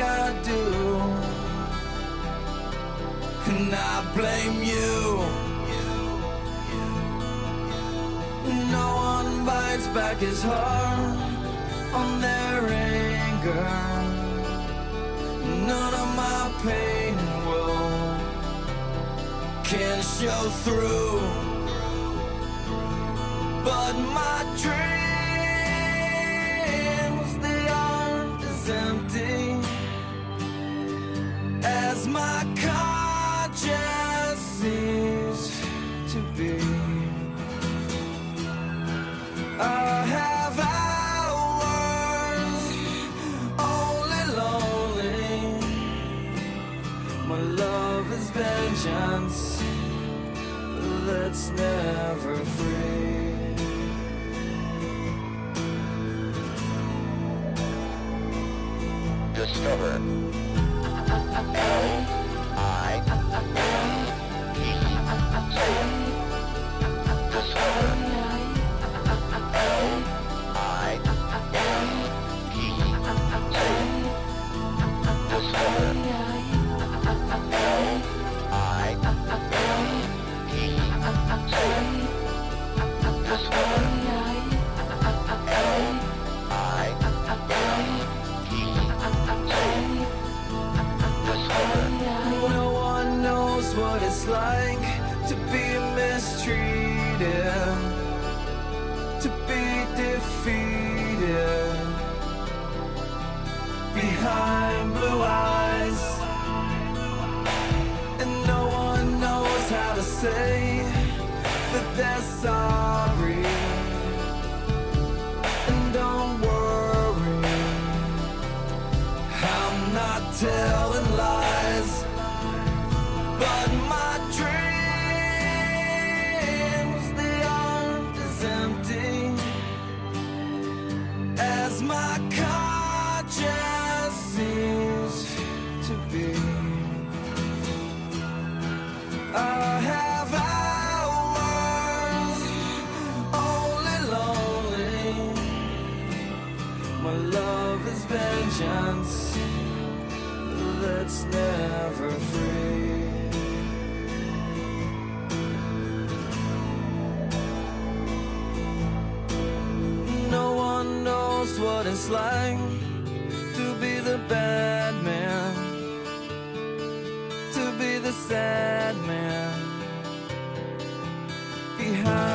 I do. And I blame you. No one bites back his heart on their anger. None of my pain and woe can show through. But my dreams, my to be. I have hours only lonely. My love is vengeance that's never free. Discover. L it's like to be mistreated, to be defeated behind blue eyes, and no one knows how to say that they're sorry. And don't worry. I'm not telling lies, vengeance that's never free. What it's like to be the bad man, to be the sad man behind.